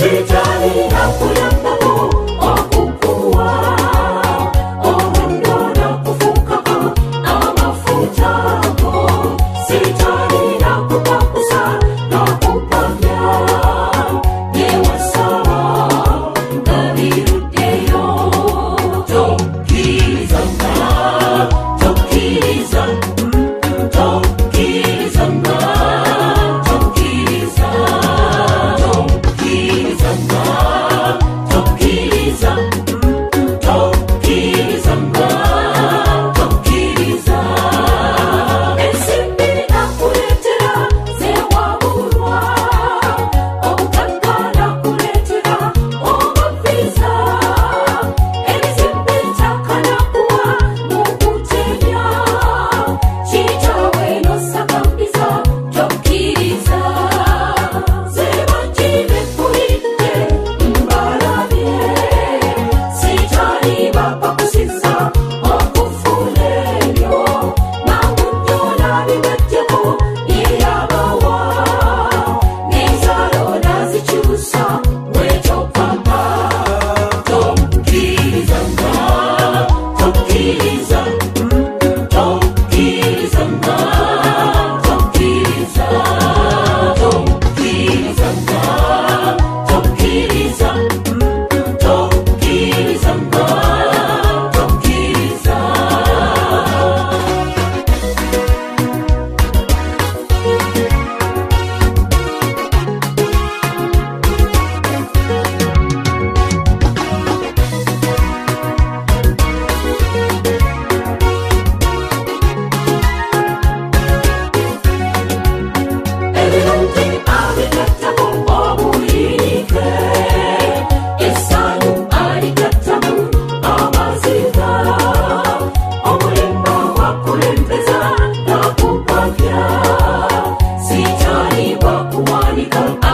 sitali na kuyapa Oh.